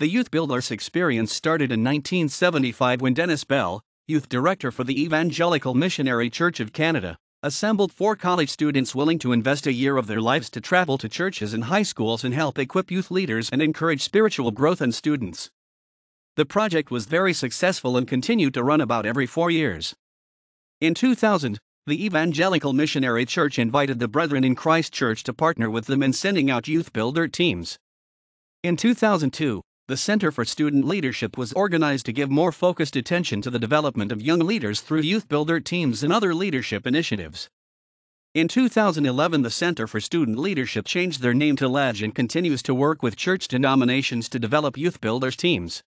The Youth Builders experience started in 1975 when Denis Bell, youth director for the Evangelical Missionary Church of Canada, assembled four college students willing to invest a year of their lives to travel to churches and high schools and help equip youth leaders and encourage spiritual growth in students. The project was very successful and continued to run about every four years. In 2000, the Evangelical Missionary Church invited the Brethren in Christ Church to partner with them in sending out youth builder teams. In 2002, the Center for Student Leadership was organized to give more focused attention to the development of young leaders through youth builder teams and other leadership initiatives. In 2011, the Center for Student Leadership changed their name to LEDGE and continues to work with church denominations to develop youth builders teams.